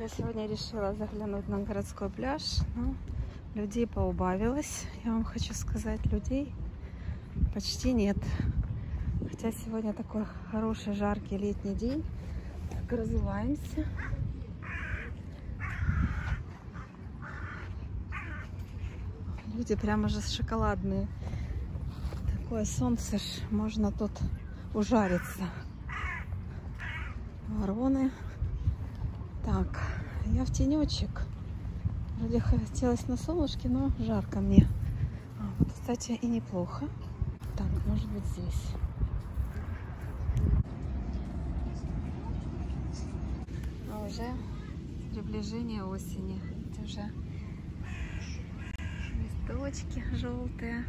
Я сегодня решила заглянуть на городской пляж, но людей поубавилось. Я вам хочу сказать, людей почти нет. Хотя сегодня такой хороший, жаркий летний день. Так, разуваемся. Люди прямо же шоколадные. Такое солнце ж, можно тут ужариться. Вороны. Так, я в тенечек. Вроде хотелось на солнышке, но жарко мне. А, вот, кстати, и неплохо. Так, может быть здесь. А уже приближение осени. Это уже листочки желтые.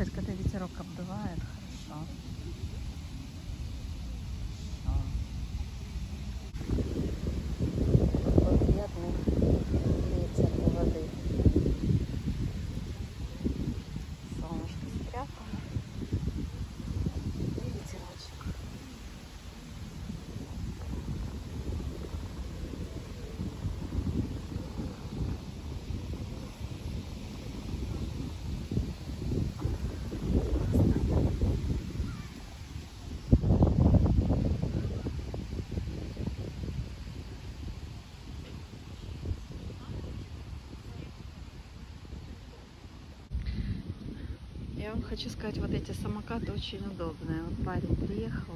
Сказать, когда ветерок обдувает, хорошо. Такой приятный ветер у воды. Солнышко спрятано. И ветерочек. Я вам хочу сказать, вот эти самокаты очень удобные. Вот парень приехал,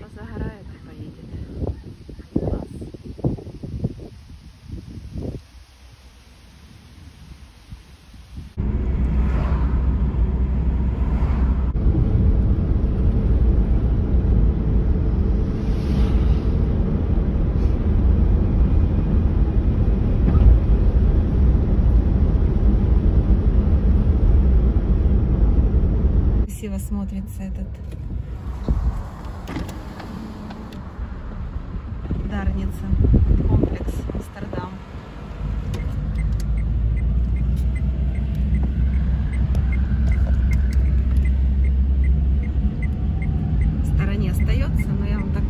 позагорает и поедет. Красиво смотрится этот Дарница, комплекс Амстердам. В стороне остается, но я вам так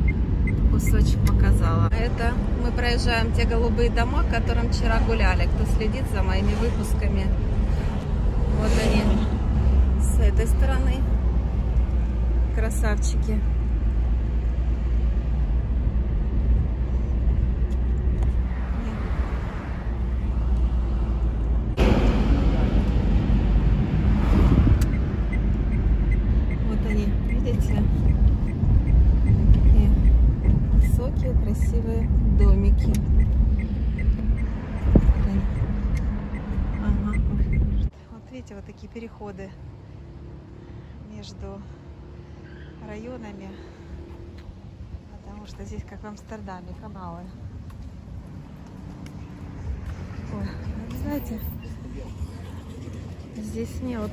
кусочек показала. Это мы проезжаем те голубые дома, которым вчера гуляли. Кто следит за моими выпусками, вот они с этой стороны. Красавчики. Красивые домики. Ага. Вот видите, вот такие переходы между районами, потому что здесь, как в Амстердаме, каналы. Ой, вы знаете, здесь мне вот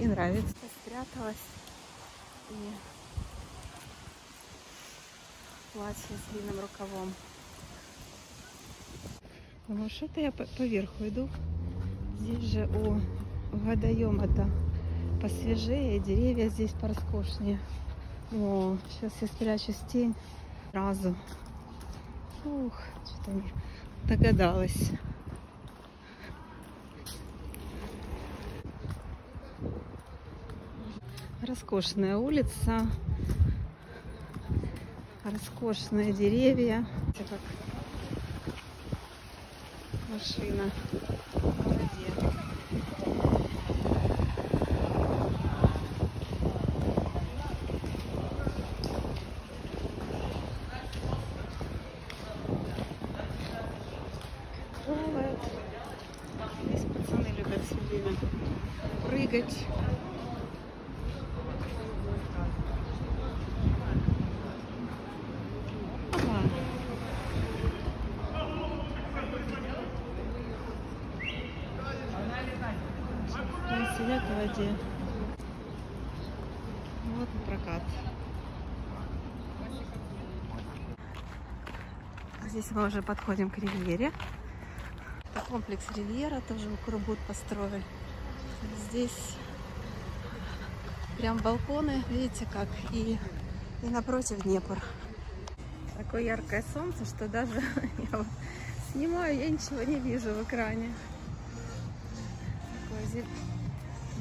и нравится. Спряталась и платье с длинным рукавом. Ну что-то я по, по верху иду. Здесь же у водоема-то посвежее, деревья здесь пороскошнее. О, сейчас я спрячусь в тень сразу. Ух, что-то не догадалась. Роскошная улица, роскошные деревья. Это как машина в прыгать. Сидят в воде. на прокат. Здесь мы уже подходим к Ривьере. Это комплекс Ривьера, тоже Курбут построили. Здесь прям балконы, видите как, и, и напротив Днепр. Такое яркое солнце, что даже я вот снимаю, я ничего не вижу в экране. Такое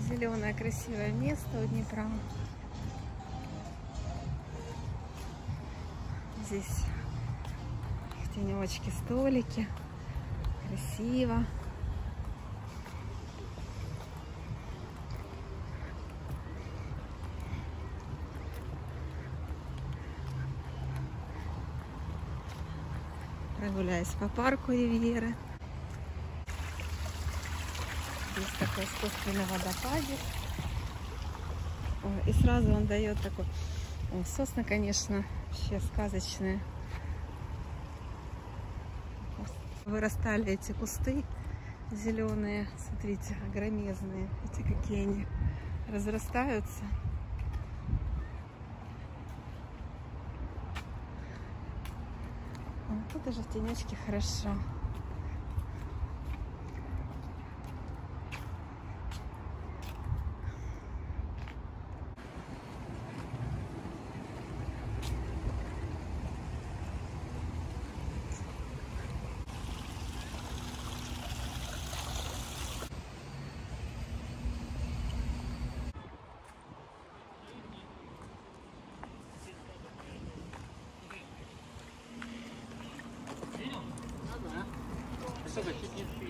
зеленое красивое место у Днепра. Здесь тенечки, столики. Красиво. Прогуляюсь по парку Ривьеры. Здесь такой искусственный водопадик. И сразу он дает такой... Сосны, конечно, вообще сказочные. Вырастали эти кусты зеленые. Смотрите, огромезные. Эти какие они разрастаются. Тут даже в тенечке хорошо. to give